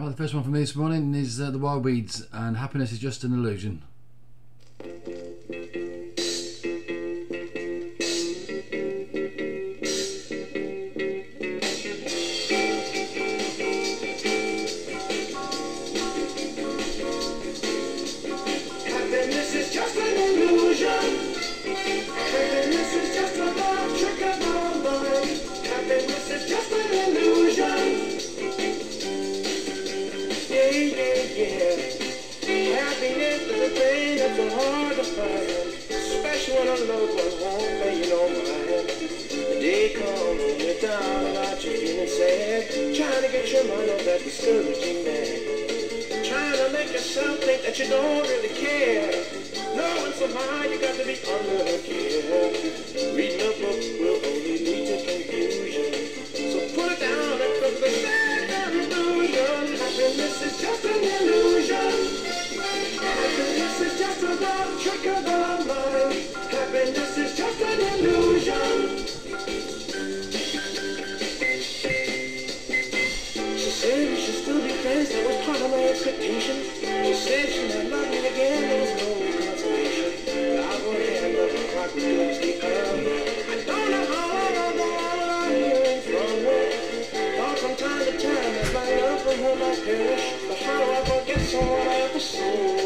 Right, the first one for me this morning is uh, the Wildweeds, and happiness is just an illusion. Is a thing that's so hard to find. Especially when a loved one won't pay you no mind. The day comes when you're down and you're feeling sad. Trying to get your mind off that discouraging man. Trying to make yourself think that you don't really care. Knowing somehow you got to be under her care. Perish. But how do I forget someone I for so